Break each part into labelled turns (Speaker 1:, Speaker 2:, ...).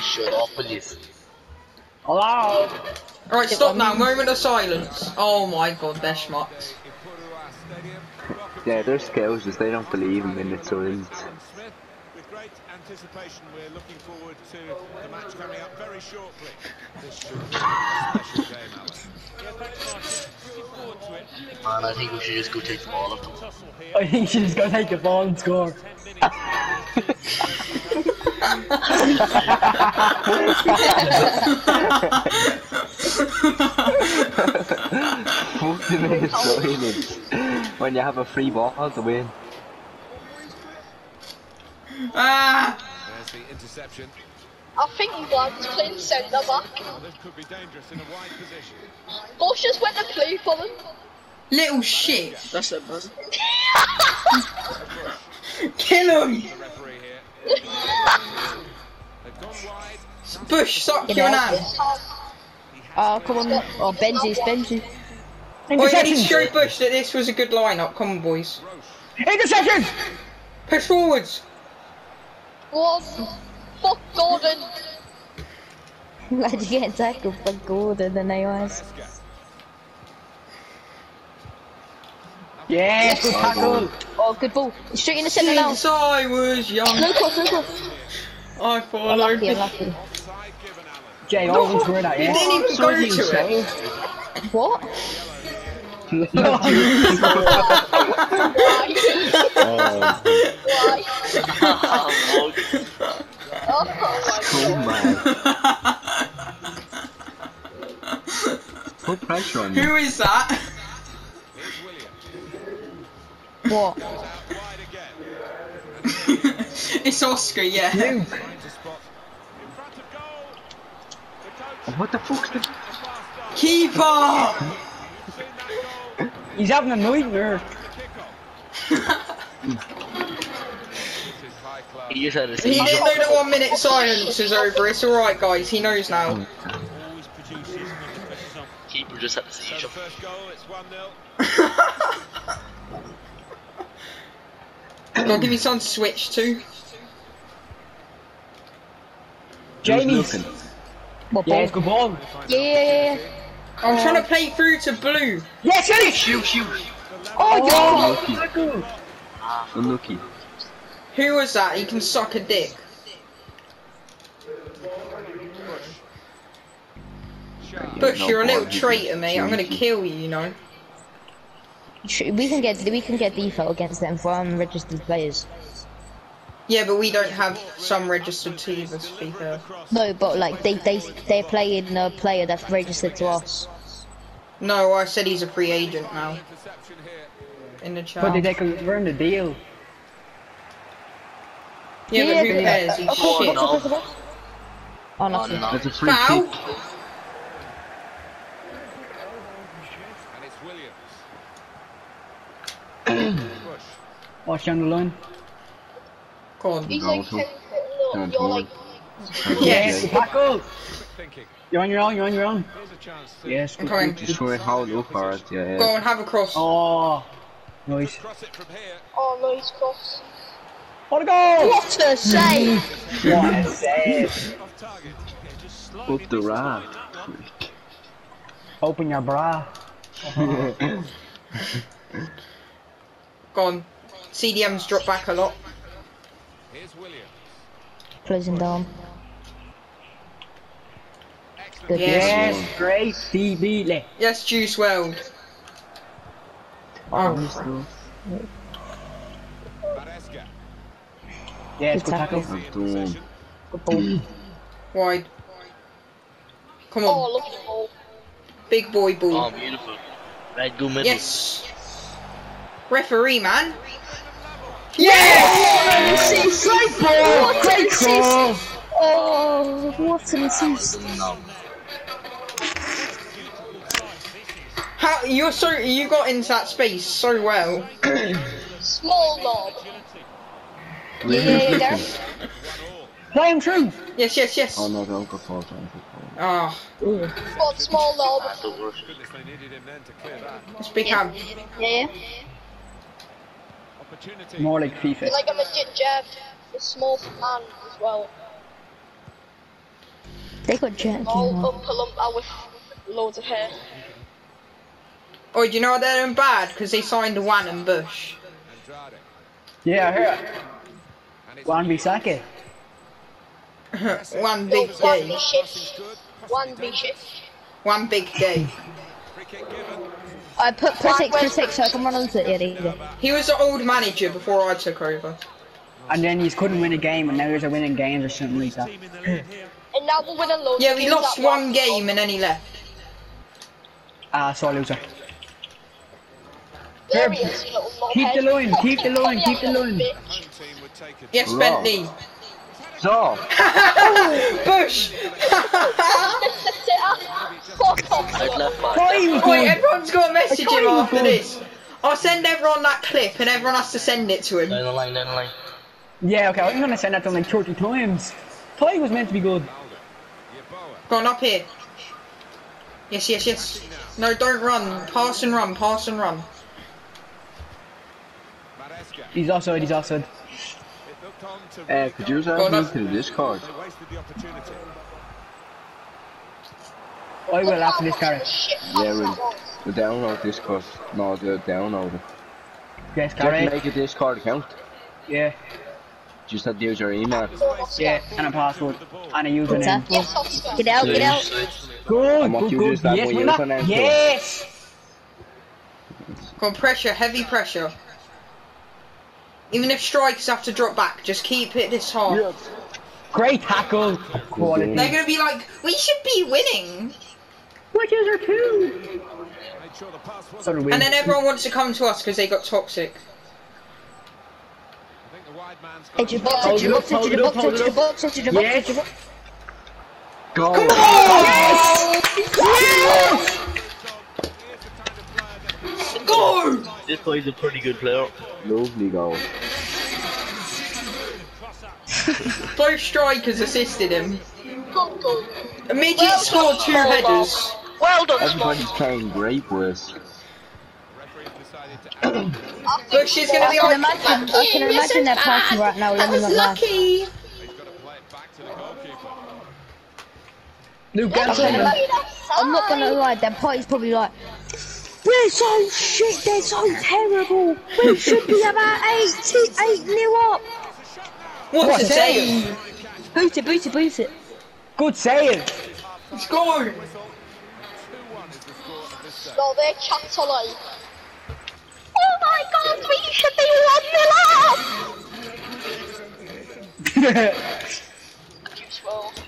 Speaker 1: Shut up, please.
Speaker 2: Hello.
Speaker 3: Alright, stop now. Moment of silence. Oh my god, they're schmucks.
Speaker 4: Yeah, their skills just they don't believe in minutes or
Speaker 5: Smith, with great anticipation, we're looking forward to the match coming up very shortly. This should be a special game, Alan.
Speaker 6: Yeah, thanks, Looking forward to it.
Speaker 1: Man, I think we should just go take the ball up.
Speaker 6: Tussle.
Speaker 2: I think she's gonna take the ball and score.
Speaker 6: 10 minutes.
Speaker 4: Forty minutes silence when you have a free ball to win.
Speaker 3: ah!
Speaker 5: There's the interception.
Speaker 7: I think England's playing centre back.
Speaker 5: Well, this could be dangerous in a wide position.
Speaker 7: Bush just went to play for them.
Speaker 3: Little shit.
Speaker 8: That's it, bud.
Speaker 3: Kill him! Bush, suck
Speaker 7: You
Speaker 3: your
Speaker 7: know,
Speaker 3: nan.
Speaker 8: Oh, ah, come on. Oh, Benji's, Benji.
Speaker 3: Oh, you need to show Bush that this was a good lineup. Come on, boys.
Speaker 2: Interception.
Speaker 3: Push forwards.
Speaker 7: One. Fuck Gordon.
Speaker 8: Glad you get tackled by Gordon and AIs.
Speaker 2: Yes, good tackle.
Speaker 8: Oh, good ball. Straight in the centre now.
Speaker 3: Since I was young,
Speaker 8: No cross, no cross.
Speaker 3: I
Speaker 8: Unlucky,
Speaker 3: followed.
Speaker 8: unlucky.
Speaker 5: Offside given Alan.
Speaker 2: Jay always scored that.
Speaker 3: You didn't even go to it.
Speaker 8: What?
Speaker 4: Oh,
Speaker 7: Why?
Speaker 1: Oh,
Speaker 7: Oh my
Speaker 4: come
Speaker 7: god.
Speaker 4: on. Put pressure on
Speaker 3: Who
Speaker 4: you.
Speaker 3: is that?
Speaker 8: What?
Speaker 5: Out wide again.
Speaker 3: it's Oscar, yeah.
Speaker 5: Trying to spot. In front of goal. The coach oh,
Speaker 4: What the fuck's the...
Speaker 5: has fast start.
Speaker 3: Keeper!
Speaker 5: You've seen that goal.
Speaker 2: He's having a nightmare.
Speaker 5: The kickoff. This is high class.
Speaker 1: He just had a
Speaker 3: He
Speaker 1: seizure.
Speaker 3: didn't know the one minute silence is over. It's alright, guys. He knows now. Mm.
Speaker 6: Always produces when the pressure's on.
Speaker 1: Keeper just had a seizure.
Speaker 5: the first goal, it's 1-0.
Speaker 3: I'll give you something to switch to.
Speaker 2: Jamie's.
Speaker 4: looking?
Speaker 8: What ball?
Speaker 2: Yes, good.
Speaker 8: Yeah, yeah, yeah, yeah.
Speaker 3: I'm trying to play through to blue.
Speaker 2: Yes, finish.
Speaker 1: Shoot, shoot.
Speaker 8: Oh, oh yeah.
Speaker 4: Unlucky. Unlucky.
Speaker 3: Who was that? He can suck a dick. Bush, you're a little traitor,
Speaker 4: can
Speaker 3: mate. I'm gonna kill you, you know.
Speaker 8: Sh- We can get we can get default against them from registered players.
Speaker 3: Yeah, but we don't have some registered teams, to be fair.
Speaker 8: No, but like they they they're playing a player that's registered to us.
Speaker 3: No, I said he's a free agent now in the chat.
Speaker 2: But did they can earn the deal.
Speaker 3: Yeah, but who
Speaker 8: Yeah,
Speaker 3: cares? He's shit.
Speaker 1: no.
Speaker 8: Oh,
Speaker 1: Oh, no.
Speaker 4: That's a free
Speaker 3: Foul?
Speaker 4: kick.
Speaker 5: And it's Williams. Bush.
Speaker 2: Watch down the line.
Speaker 3: Go on.
Speaker 7: He's
Speaker 4: No,
Speaker 7: like,
Speaker 4: so-
Speaker 7: no, you're
Speaker 4: worry.
Speaker 7: like,
Speaker 3: Yes.
Speaker 2: Good tackle. You're on your own. You're on your own.
Speaker 5: Here's a chance to
Speaker 2: Yes.
Speaker 3: I'm
Speaker 2: Good.
Speaker 3: coming.
Speaker 4: Just try and hold up hard, yeah.
Speaker 3: Go on, have a cross.
Speaker 2: Oh, nice.
Speaker 5: cross it from here.
Speaker 7: oh no, he's cross.
Speaker 2: What a goal!
Speaker 8: What a save!
Speaker 2: What a save!
Speaker 5: Off target.
Speaker 6: Yeah, just slightly
Speaker 4: Up the
Speaker 6: missed
Speaker 4: rack.
Speaker 2: Open your bra.
Speaker 3: Go on. CDM's dropped back a lot.
Speaker 5: Here's Williams.
Speaker 8: Closing down. Good.
Speaker 3: Yes.
Speaker 2: Yes, great. DB. le.
Speaker 3: Yes, Juice World. Oh,
Speaker 5: Maresca.
Speaker 2: Yes,
Speaker 8: Good
Speaker 2: good tackle.
Speaker 8: tackle. Good ball.
Speaker 3: wide. Come
Speaker 7: Oh,
Speaker 3: on,
Speaker 7: lovely ball.
Speaker 3: big boy
Speaker 1: Oh,
Speaker 3: ball.
Speaker 1: beautiful. Right, go middle.
Speaker 3: Yes. Referee, man. Yes!
Speaker 2: Great ball! Great goal!
Speaker 8: Oh, what an assist!
Speaker 1: No.
Speaker 3: How you're so you got into that space so well.
Speaker 7: Small knob.
Speaker 8: Yeah, yeah, yeah, there.
Speaker 2: Play him through.
Speaker 3: Yes, yes, yes.
Speaker 4: Oh no, don't go fall down.
Speaker 3: Ah,
Speaker 7: What small knob?
Speaker 1: That's the worst.
Speaker 5: Goodness, they needed him then to clear that.
Speaker 3: it's big ham.
Speaker 7: Yeah.
Speaker 5: Opportunity.
Speaker 2: More like FIFA.
Speaker 7: Like a legit jab. A small man as well.
Speaker 8: They got Jackie.
Speaker 7: All
Speaker 8: man.
Speaker 7: Oompa Loompa with loads of hair.
Speaker 3: Oh, do you know they're in bad? Because they signed Wan and Bush.
Speaker 2: Yeah, I heard.
Speaker 5: And it's
Speaker 2: Wan-Bissaka.
Speaker 3: One big
Speaker 7: one
Speaker 3: gay.
Speaker 7: be shit. One be shit.
Speaker 3: One big gay.
Speaker 5: Free kick given.
Speaker 8: I put press X, press X so I can run onto it. Yeah, there you go.
Speaker 3: He was the old manager before I took over.
Speaker 2: And then you couldn't win a game, and now you're winning games or something like that.
Speaker 6: Team in the lead here.
Speaker 7: And now we're winning loads
Speaker 3: Yeah,
Speaker 7: of
Speaker 3: we
Speaker 7: games
Speaker 3: lost
Speaker 7: at
Speaker 3: one
Speaker 7: once.
Speaker 3: game and then he left.
Speaker 2: Ah, so loser.
Speaker 7: There he is, you little knobhead.
Speaker 2: Keep the line, keep the line, keep the line.
Speaker 7: Bitch.
Speaker 5: Home team would take a
Speaker 3: Yes,
Speaker 4: Wrong.
Speaker 3: Bentley.
Speaker 4: So,
Speaker 3: Bush!
Speaker 7: Fuck off.
Speaker 1: Right left back.
Speaker 2: Time
Speaker 3: Wait, everyone's got a message
Speaker 2: I
Speaker 3: him after
Speaker 2: even-
Speaker 3: this. I'll send everyone that clip and everyone has to send it to him.
Speaker 1: Down the line, down the line.
Speaker 2: Yeah, okay, I'm gonna send that to him like 30 times. Play was meant to be good.
Speaker 5: Yeboah.
Speaker 3: Go on, up here. Yes, yes, yes. No, don't run. Pass and run, pass and run.
Speaker 5: Maresca.
Speaker 2: He's offside, he's offside.
Speaker 5: It looked on to
Speaker 4: uh, could you
Speaker 3: Go on,
Speaker 4: add
Speaker 3: up.
Speaker 4: me to the Discord?
Speaker 5: They wasted the opportunity.
Speaker 2: I will after this, Gary.
Speaker 4: Yeah, we'll. The download Discord. No, the download it.
Speaker 2: Yes,
Speaker 4: Do you have to
Speaker 2: Gary.
Speaker 4: make a Discord account?
Speaker 2: Yeah,
Speaker 4: Just have to use your email.
Speaker 2: yeah, and a password. And a username.
Speaker 7: Yes,
Speaker 8: Get out, get out.
Speaker 2: Good, good, good. Yes, we're
Speaker 4: you
Speaker 2: not-
Speaker 4: use.
Speaker 2: Yes!
Speaker 3: Go on, pressure, heavy pressure. Even if strikers have to drop back, just keep it this hard.
Speaker 2: Great tackle. Quality.
Speaker 3: They're gonna be like, we should be winning.
Speaker 2: What is our two?
Speaker 5: Made sure the pass was.
Speaker 2: Sort of
Speaker 3: And then everyone wants to come to us because they got toxic.
Speaker 5: I think the wide man's
Speaker 8: Edge of box, edge of box, edge of box, edge of box, edge of the box, edge of the box.
Speaker 4: Go!
Speaker 3: Go!
Speaker 1: This guy's a pretty good player.
Speaker 4: Lovely goal.
Speaker 3: Both strikers assisted him.
Speaker 7: Good, good.
Speaker 3: Midget
Speaker 7: Well
Speaker 3: scored two
Speaker 7: Small
Speaker 3: headers.
Speaker 7: Well done,
Speaker 4: Everybody's
Speaker 7: Small.
Speaker 4: playing great boys.
Speaker 5: Look, decided to add.
Speaker 3: Bush is gonna
Speaker 8: I
Speaker 3: be
Speaker 8: can
Speaker 3: like,
Speaker 8: imagine, I can imagine that party right now, let me
Speaker 3: I was
Speaker 8: not
Speaker 3: lucky.
Speaker 5: He's got to play it back to.
Speaker 2: Luke,
Speaker 8: I
Speaker 2: get
Speaker 8: can
Speaker 2: on
Speaker 8: imagine, I'm not gonna lie, that party's probably like, we're so shit, they're so terrible. We should be about 8, 8 nil up.
Speaker 3: What
Speaker 2: What
Speaker 3: a
Speaker 2: a
Speaker 3: save!
Speaker 8: Boot it, boot it, boot it.
Speaker 2: Good save.
Speaker 3: Score!
Speaker 5: 2-1 is the score at this stage.
Speaker 7: No, they're chats are like, oh my god, we should be one nil up. Juice WRLD.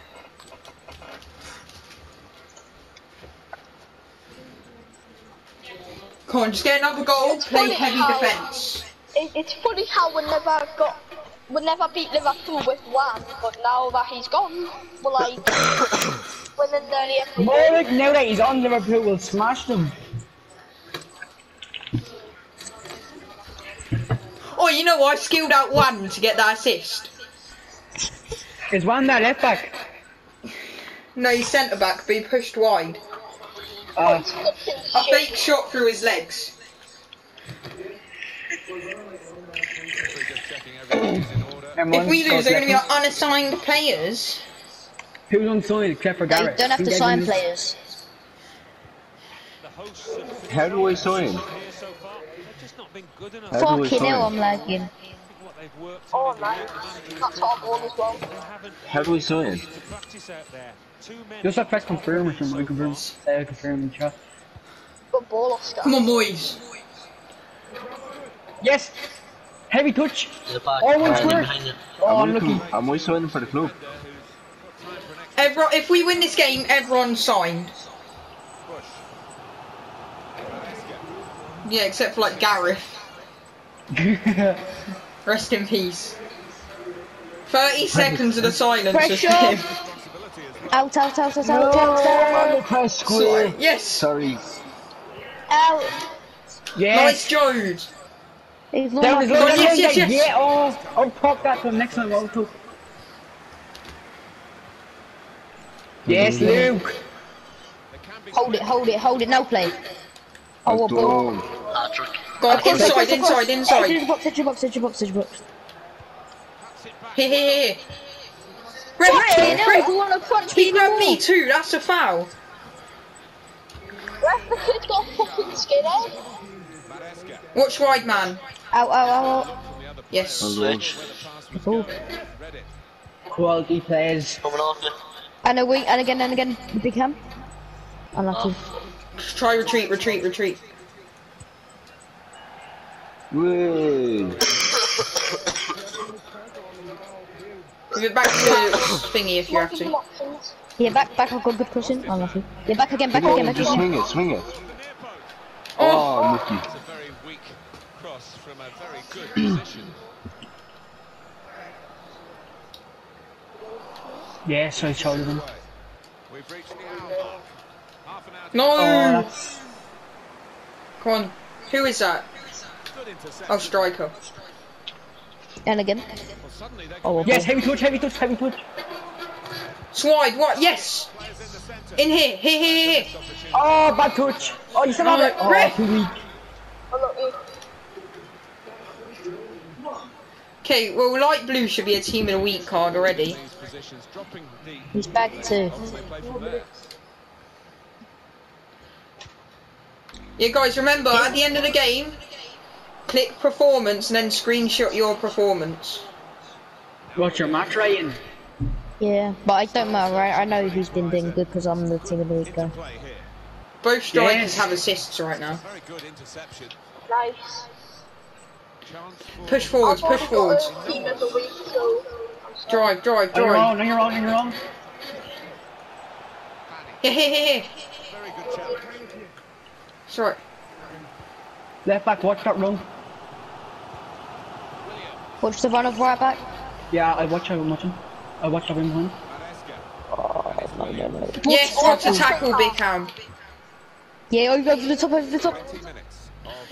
Speaker 3: Come on, just get another goal,
Speaker 7: It's
Speaker 3: play
Speaker 7: funny
Speaker 3: heavy
Speaker 7: how-
Speaker 3: defence.
Speaker 7: It, it's funny how we never got, we never beat Liverpool with one, but now that he's gone, we're like winning nearly every game.
Speaker 2: Warwick, now that he's on Liverpool, will smash them.
Speaker 3: You know? I skilled out one to get that assist.
Speaker 2: Is one that left back?
Speaker 3: No, he's centre back, but he pushed wide.
Speaker 2: Uh,
Speaker 3: A fake shot through his legs.
Speaker 5: Referee just checking everything's in order.
Speaker 2: and
Speaker 3: If we lose,
Speaker 2: goes
Speaker 3: they're going to be
Speaker 2: left.
Speaker 3: our unassigned players.
Speaker 2: Who's unsigned except for
Speaker 8: They
Speaker 2: Garrett?
Speaker 8: don't have to sign players.
Speaker 6: The hosts have finished
Speaker 4: How do I sign?
Speaker 6: Not been good enough.
Speaker 4: How do we
Speaker 8: Fucking hell,
Speaker 4: sign?
Speaker 8: I'm lagging.
Speaker 6: what they've worked
Speaker 7: Oh,
Speaker 6: on. in the
Speaker 7: nice.
Speaker 6: work management
Speaker 7: That's our goal as well.
Speaker 6: They haven't
Speaker 4: How do we sign?
Speaker 6: put the practice out there. Too many.
Speaker 2: Just like press confirm or something. I confirm. Say I confirm in chat.
Speaker 7: Good ball, Oscar.
Speaker 3: Come on, boys.
Speaker 2: Yes! Heavy touch!
Speaker 1: In the back.
Speaker 2: Oh, one
Speaker 1: behind you,
Speaker 2: square.
Speaker 1: behind you.
Speaker 2: Oh,
Speaker 4: am, I'm I signing for the club?
Speaker 3: Everyone, if we win this game, everyone's signed.
Speaker 5: Bush. Maresca.
Speaker 3: Yeah, except for like Gareth. Rest in peace. 30 seconds of the silence. just
Speaker 8: Pressure.
Speaker 3: him.
Speaker 5: Responsibility as well.
Speaker 8: Out, out, out, out, out, out, out.
Speaker 4: press
Speaker 3: So- yes.
Speaker 4: Sorry.
Speaker 8: out.
Speaker 3: Nice,
Speaker 2: Yes!
Speaker 3: Jode.
Speaker 8: He's
Speaker 2: Down
Speaker 8: not
Speaker 2: his
Speaker 3: Go on,
Speaker 2: line,
Speaker 3: yes, yes,
Speaker 2: yeah,
Speaker 3: yes.
Speaker 2: yeah, oh, I'll pop that to him next time, I'll talk. Yes, mm-hmm. Luke!
Speaker 5: There can be
Speaker 8: Hold it, hold it, hold it, no play. Oh, what ball?
Speaker 4: Done.
Speaker 1: Patrick.
Speaker 3: Go on,
Speaker 8: Okay,
Speaker 3: inside,
Speaker 8: cross,
Speaker 3: inside,
Speaker 8: cross. Edge of
Speaker 3: inside.
Speaker 8: the box, edge of the box, edge of the box, edge of the box.
Speaker 5: cuts it back.
Speaker 3: Here, here, here.
Speaker 8: Press Fucking hell,
Speaker 3: prick.
Speaker 8: we want to crunch
Speaker 3: He
Speaker 8: me
Speaker 3: grabbed me
Speaker 8: more.
Speaker 3: too, that's a foul.
Speaker 7: Ref, the kid got fucking skinhead.
Speaker 5: Maresca
Speaker 3: Watch wide man.
Speaker 8: Ow, ow, ow,
Speaker 5: from the other
Speaker 3: Yes.
Speaker 4: Well,
Speaker 5: where
Speaker 4: Rich.
Speaker 5: the pass was
Speaker 8: ow.
Speaker 5: going. Read it.
Speaker 2: Quality players.
Speaker 1: Coming off you.
Speaker 8: And a wing, and again, and again, the big ham. Unlucky.
Speaker 3: Try retreat, retreat, retreat.
Speaker 4: Woo!
Speaker 3: Give it back to the thingy if you have
Speaker 7: Give
Speaker 3: to.
Speaker 8: Yeah, back, back, I've got good cushion. Oh, Unlucky. Yeah, back again, back again,
Speaker 4: on,
Speaker 8: back
Speaker 4: just
Speaker 8: again.
Speaker 4: swing it, swing it.
Speaker 5: The near post.
Speaker 4: Oh, ah, Mickey.
Speaker 5: It's a very weak cross from a very good position.
Speaker 2: Yes, I showed them.
Speaker 5: We've reached the hour mark. Half an hour to
Speaker 3: No!
Speaker 2: Oh.
Speaker 3: Come on. Who is that?
Speaker 5: good.
Speaker 3: Oh, striker.
Speaker 8: And again.
Speaker 5: Well, suddenly they
Speaker 8: Oh, well,
Speaker 2: Yes, heavy touch, heavy touch, heavy touch.
Speaker 3: Swide, what? Yes!
Speaker 5: in the
Speaker 3: here, here, here, here.
Speaker 2: Oh, bad touch. Oh, you still
Speaker 3: No,
Speaker 2: have it. Oh,
Speaker 3: ref.
Speaker 2: too weak.
Speaker 3: Okay, well, light blue should be a team in a week card already.
Speaker 5: These positions dropping deep.
Speaker 8: He's back too.
Speaker 5: Also they play from there.
Speaker 3: Yeah, guys, remember at the end of the game, click performance and then screenshot your performance.
Speaker 2: What's your match rating?
Speaker 8: Yeah, but I don't matter, right? I know who's been doing good because I'm the team of the week guy.
Speaker 3: Both strikers
Speaker 2: Yes.
Speaker 3: have assists right now.
Speaker 5: Very good interception.
Speaker 7: Nice.
Speaker 3: Push forwards, push
Speaker 7: already
Speaker 3: forwards.
Speaker 7: got a team of the week, so I'm sorry.
Speaker 3: Drive, drive,
Speaker 2: On your
Speaker 3: drive.
Speaker 2: own, on your own, on your own.
Speaker 3: Here, here, here, here.
Speaker 5: Very good challenge.
Speaker 3: It's right.
Speaker 2: Left back, watch that run.
Speaker 8: Watch the run of right back.
Speaker 2: Yeah, I watch, I'm watching. I watch that run behind.
Speaker 5: Maresca.
Speaker 3: Yes, what to tackle, Big Ham.
Speaker 8: Yeah, over over the top, over the top.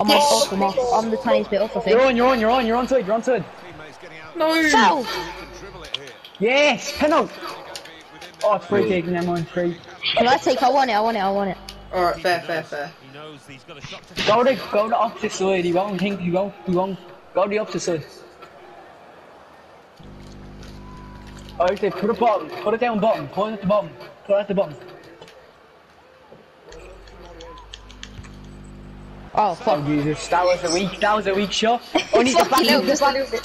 Speaker 8: I'm
Speaker 3: Yes.
Speaker 8: off, I'm off. I'm the tiniest bit off, I
Speaker 2: You're on, you're on, you're on, you're on side, you're on side.
Speaker 5: Teammates getting out.
Speaker 3: No.
Speaker 8: Foul!
Speaker 5: You can dribble it here.
Speaker 2: Yes, penalty.
Speaker 5: Going to be within
Speaker 2: Oh, it's free taking them on free.
Speaker 8: Can I take? I want it, I want it, I want it.
Speaker 3: Alright, fair, fair, fair.
Speaker 6: He knows he's got a shot to
Speaker 2: Go to, go to opposite side, he won't think, he won't, he won't. Go to the opposite side. Alright, say, put it bottom, put it down bottom, put it at the bottom, put it at the bottom.
Speaker 8: Oh,
Speaker 2: Oh
Speaker 8: fuck.
Speaker 2: Jesus, that was a weak, that was a weak shot. Only the back,
Speaker 8: Fucking
Speaker 2: the
Speaker 8: just
Speaker 2: back.
Speaker 8: like-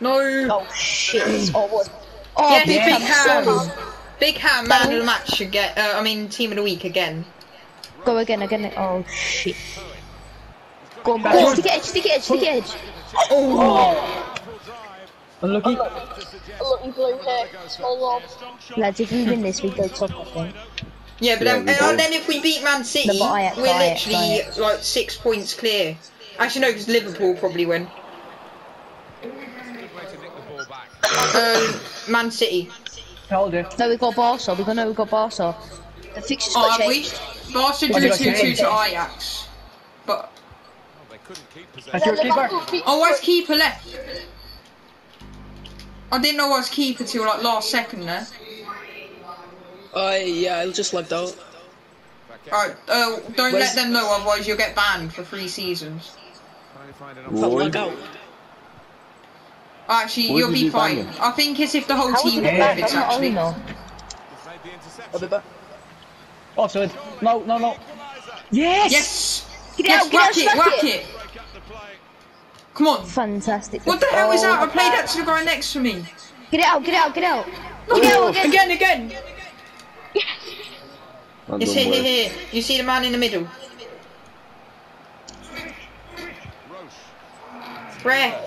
Speaker 3: No.
Speaker 8: Oh, shit. Oh, what? Oh,
Speaker 3: Yes,
Speaker 8: big
Speaker 3: Big
Speaker 8: ham.
Speaker 3: Ham. Big Ham, man of the match should get, uh, I mean, team of the week again.
Speaker 8: Go again, again. Oh, shit. Go on,
Speaker 2: That's
Speaker 8: go.
Speaker 2: one.
Speaker 8: Stick edge, stick it edge, stick it edge.
Speaker 3: Oh.
Speaker 2: Unlucky.
Speaker 7: Unlucky blue here. Small lob.
Speaker 8: Lads, if we win this, we go top, I think.
Speaker 3: Yeah, but
Speaker 4: Yeah,
Speaker 3: then, and then if we beat Man City,
Speaker 8: No, but
Speaker 3: we're
Speaker 8: Ajax,
Speaker 3: literally
Speaker 8: Ajax.
Speaker 3: like six points clear. Actually, no, because Liverpool probably win.
Speaker 5: Good way to nick the ball back.
Speaker 3: Um, Man City.
Speaker 2: Told you.
Speaker 8: No, we've got Barca. We've got no, we've got Barca. The fixtures
Speaker 3: Oh,
Speaker 8: got
Speaker 3: have we?
Speaker 8: changed.
Speaker 3: Barca drew 2 2 to Ajax. But,
Speaker 5: Oh, they couldn't keep
Speaker 2: That's
Speaker 5: possession.
Speaker 2: your keeper.
Speaker 3: Oh, where's keeper left? I didn't know I was keeper till like last second there.
Speaker 9: I yeah, I just logged out.
Speaker 3: Alright, uh, don't
Speaker 9: Where's-
Speaker 3: let them know, otherwise you'll get banned for three seasons.
Speaker 5: Trying to find an
Speaker 9: I've
Speaker 4: Why?
Speaker 9: logged out.
Speaker 3: Actually,
Speaker 4: Why
Speaker 3: you'll be
Speaker 4: you
Speaker 3: fine.
Speaker 4: him?
Speaker 3: I think it's if the whole
Speaker 8: How
Speaker 3: team
Speaker 8: you
Speaker 2: Yeah.
Speaker 8: get back?
Speaker 3: benefits actually.
Speaker 8: on though.
Speaker 5: He's made the.
Speaker 9: I'll be back.
Speaker 2: Oh, Offside. No, no, no. Yes!
Speaker 3: Yes!
Speaker 8: Get
Speaker 3: Yes,
Speaker 8: out, get
Speaker 3: whack
Speaker 8: out,
Speaker 3: it, whack
Speaker 8: it.
Speaker 3: it!
Speaker 5: Break up the play.
Speaker 3: Come on!
Speaker 8: Fantastic.
Speaker 3: What the hell is
Speaker 8: Oh,
Speaker 3: that? I played that to the guy next to me.
Speaker 8: Get it out, get it out, get it out.
Speaker 3: No,
Speaker 8: Get out again.
Speaker 3: again, again!
Speaker 4: That
Speaker 3: It's here, here, here. You see the man in the middle?
Speaker 5: Roche.
Speaker 3: Rare.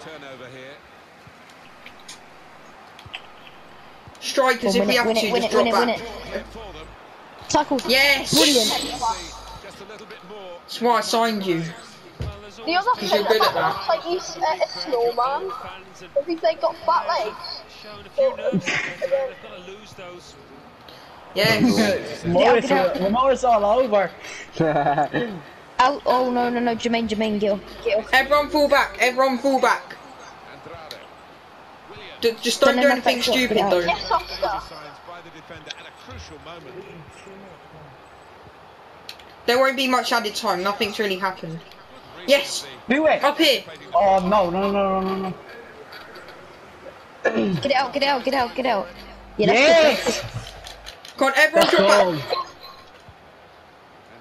Speaker 5: Turnover here.
Speaker 3: Strikers,
Speaker 8: Go
Speaker 3: if
Speaker 8: on,
Speaker 3: we
Speaker 8: win
Speaker 3: have
Speaker 8: it,
Speaker 3: to,
Speaker 8: win it,
Speaker 3: just
Speaker 8: win
Speaker 3: drop
Speaker 8: it, win
Speaker 3: back.
Speaker 8: it.
Speaker 5: Good for.
Speaker 8: Tackle.
Speaker 3: Yes!
Speaker 8: Brilliant.
Speaker 5: Just a little bit more.
Speaker 3: That's why I signed you.
Speaker 7: The other
Speaker 3: Because
Speaker 7: thing
Speaker 3: you're good at that.
Speaker 7: like he's uh, a snowman.
Speaker 6: have
Speaker 7: I think they got fat legs.
Speaker 6: few nerves. They've got to lose those.
Speaker 3: Yes.
Speaker 2: Morris,
Speaker 8: get
Speaker 2: uh, Morris all over.
Speaker 8: Out. Oh no, no, no, Jermaine, Jermaine, get off, get off.
Speaker 3: Everyone fall back. Everyone fall back.
Speaker 5: Andrade.
Speaker 3: D- just don't
Speaker 8: Don't
Speaker 3: do
Speaker 8: let
Speaker 3: anything stupid though.
Speaker 7: Yes, Oscar.
Speaker 5: Signs by the defender at a crucial moment.
Speaker 3: There won't be much added time. Nothing's really happened. Yes.
Speaker 2: Do it.
Speaker 3: Up here.
Speaker 2: Oh no, no, no, no, no, no.
Speaker 8: Get out, get out, get out, get out. Yeah, that's
Speaker 2: Yes!
Speaker 3: Come on, everyone
Speaker 2: Let's
Speaker 3: drop back.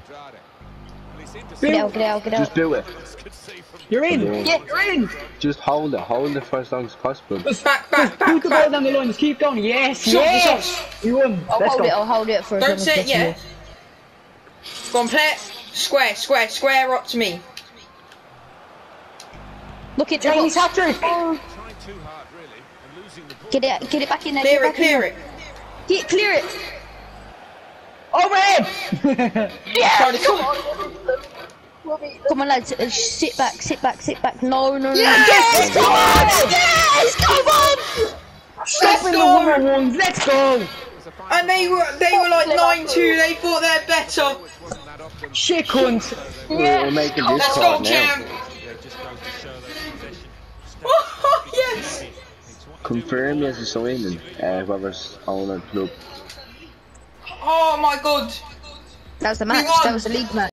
Speaker 5: Andrade. Well, he seemed to
Speaker 8: Get out, get out, get it
Speaker 4: Just
Speaker 8: out.
Speaker 4: do it.
Speaker 5: could see from
Speaker 2: You're in!
Speaker 4: Yeah.
Speaker 2: You're in!
Speaker 4: Just hold it. Hold it for as long as possible.
Speaker 3: Back, back,
Speaker 2: Put
Speaker 3: back,
Speaker 2: the ball
Speaker 3: back.
Speaker 2: down the line, just keep going. Yes,
Speaker 3: Shot,
Speaker 2: yes!
Speaker 3: shot.
Speaker 2: You won.
Speaker 8: I'll
Speaker 2: Let's
Speaker 8: hold
Speaker 2: go.
Speaker 8: it, I'll hold it for as long
Speaker 3: Don't
Speaker 8: as
Speaker 3: say it
Speaker 8: possible.
Speaker 3: yet. Go on, play. Square, square, square up to me.
Speaker 8: Look at
Speaker 2: Chinese
Speaker 8: the
Speaker 2: hat trick!
Speaker 5: trying too hard, really, and losing.
Speaker 8: Get it, get it back in there.
Speaker 3: Clear
Speaker 8: get
Speaker 3: it,
Speaker 8: back in
Speaker 3: clear it.
Speaker 8: Get, clear it.
Speaker 2: Overhead!
Speaker 3: Try yeah,
Speaker 7: Come
Speaker 3: come.
Speaker 7: on. We'll be
Speaker 8: Come on, lads. uh, Sit back, sit back, sit back. No, no, no.
Speaker 2: Yes!
Speaker 8: Come on! Yes! Come on!
Speaker 2: Stopping the
Speaker 3: go.
Speaker 2: one ones, let's go!
Speaker 3: And they were they were like 9-2, they thought they're better.
Speaker 5: Wasn't.
Speaker 2: Shit cunt!
Speaker 4: We're making this
Speaker 3: Let's go,
Speaker 4: card
Speaker 3: champ.
Speaker 6: Yeah, it just goes to show that possession.
Speaker 3: Oh, yes.
Speaker 4: Confirm as a signing. Uh, whoever's owner club.
Speaker 3: Oh my god.
Speaker 8: That was the match. That was the league match.